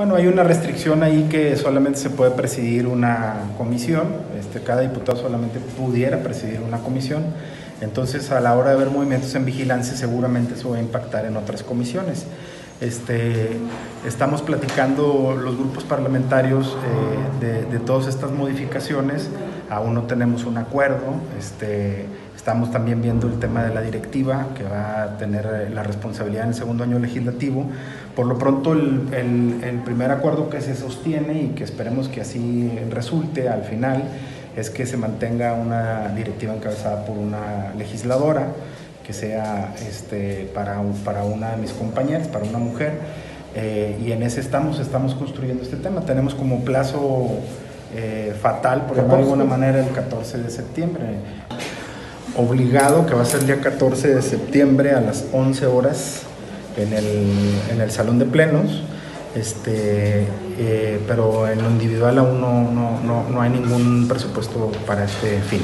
Bueno, hay una restricción ahí que solamente se puede presidir una comisión, este, cada diputado solamente pudiera presidir una comisión, entonces a la hora de ver movimientos en vigilancia seguramente eso va a impactar en otras comisiones. Este, estamos platicando los grupos parlamentarios eh, de, de, todas estas modificaciones, aún no tenemos un acuerdo, este, estamos también viendo el tema de la directiva que va a tener eh, la responsabilidad en el segundo año legislativo. Por lo pronto el, el, el primer acuerdo que se sostiene y que esperemos que así resulte al final es que se mantenga una directiva encabezada por una legisladora que sea este, para, para una de mis compañeras, para una mujer, eh, y en ese estamos, estamos construyendo este tema. Tenemos como plazo eh, fatal, por llamarlo de alguna manera, el 14 de septiembre. Obligado, que va a ser el día 14 de septiembre a las 11 horas en el, en el Salón de Plenos. Este, eh, pero en lo individual aún no, no, no, no hay ningún presupuesto para este fin.